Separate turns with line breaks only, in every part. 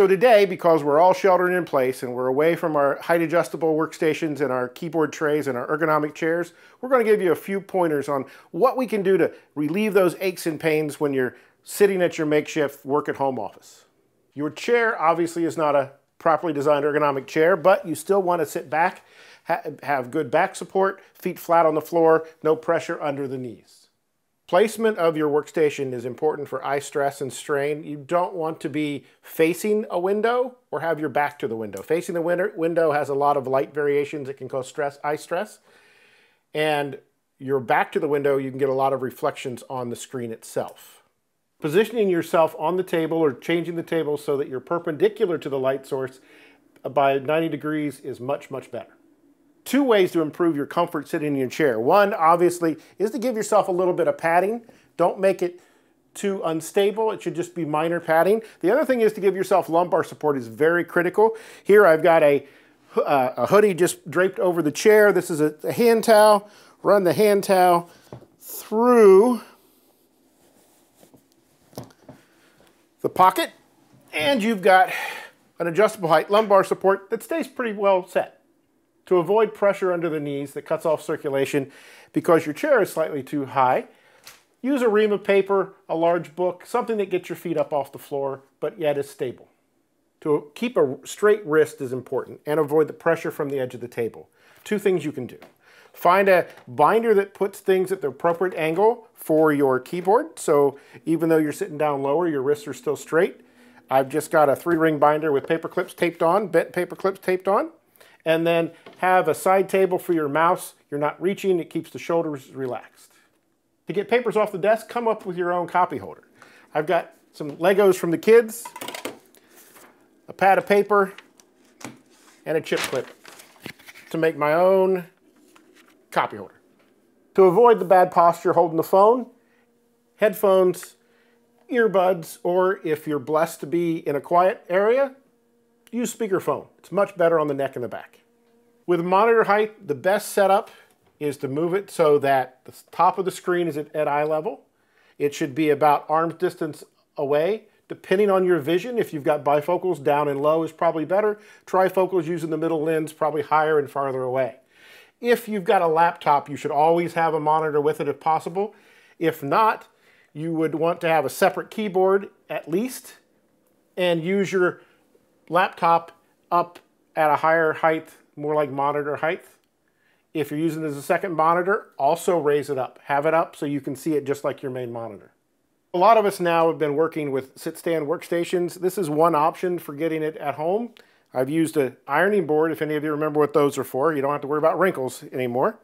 So today, because we're all sheltered in place and we're away from our height adjustable workstations and our keyboard trays and our ergonomic chairs, we're going to give you a few pointers on what we can do to relieve those aches and pains when you're sitting at your makeshift work at home office. Your chair obviously is not a properly designed ergonomic chair, but you still want to sit back, ha have good back support, feet flat on the floor, no pressure under the knees. Placement of your workstation is important for eye stress and strain. You don't want to be facing a window or have your back to the window. Facing the window has a lot of light variations that can cause stress, eye stress. And your back to the window, you can get a lot of reflections on the screen itself. Positioning yourself on the table or changing the table so that you're perpendicular to the light source by 90 degrees is much, much better two ways to improve your comfort sitting in your chair. One, obviously, is to give yourself a little bit of padding. Don't make it too unstable. It should just be minor padding. The other thing is to give yourself lumbar support is very critical. Here I've got a, uh, a hoodie just draped over the chair. This is a, a hand towel. Run the hand towel through the pocket and you've got an adjustable height lumbar support that stays pretty well set to avoid pressure under the knees that cuts off circulation because your chair is slightly too high. Use a ream of paper, a large book, something that gets your feet up off the floor, but yet is stable. To keep a straight wrist is important and avoid the pressure from the edge of the table. Two things you can do. Find a binder that puts things at the appropriate angle for your keyboard. So even though you're sitting down lower, your wrists are still straight. I've just got a three ring binder with paper clips taped on, bent paper clips taped on and then have a side table for your mouse. You're not reaching, it keeps the shoulders relaxed. To get papers off the desk, come up with your own copy holder. I've got some Legos from the kids, a pad of paper, and a chip clip to make my own copy holder. To avoid the bad posture holding the phone, headphones, earbuds, or if you're blessed to be in a quiet area, use speakerphone. It's much better on the neck and the back. With monitor height, the best setup is to move it so that the top of the screen is at, at eye level. It should be about arm's distance away. Depending on your vision, if you've got bifocals, down and low is probably better. Trifocals using the middle lens, probably higher and farther away. If you've got a laptop, you should always have a monitor with it if possible. If not, you would want to have a separate keyboard at least and use your laptop up at a higher height, more like monitor height. If you're using it as a second monitor, also raise it up. Have it up so you can see it just like your main monitor. A lot of us now have been working with sit-stand workstations. This is one option for getting it at home. I've used an ironing board, if any of you remember what those are for. You don't have to worry about wrinkles anymore.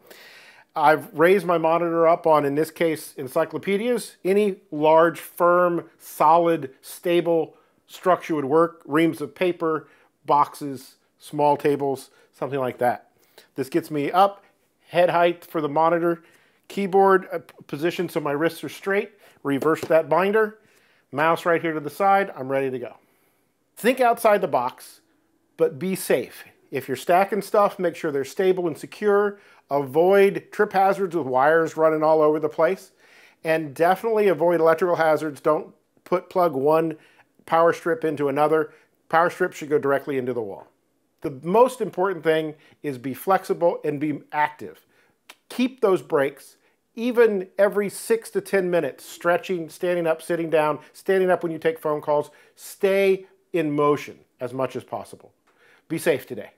I've raised my monitor up on, in this case, encyclopedias. Any large, firm, solid, stable structure would work, reams of paper, boxes, small tables, something like that. This gets me up, head height for the monitor, keyboard uh, position so my wrists are straight, reverse that binder, mouse right here to the side, I'm ready to go. Think outside the box, but be safe. If you're stacking stuff, make sure they're stable and secure. Avoid trip hazards with wires running all over the place. And definitely avoid electrical hazards. Don't put plug one power strip into another. Power strip should go directly into the wall. The most important thing is be flexible and be active. Keep those breaks even every six to 10 minutes, stretching, standing up, sitting down, standing up when you take phone calls. Stay in motion as much as possible. Be safe today.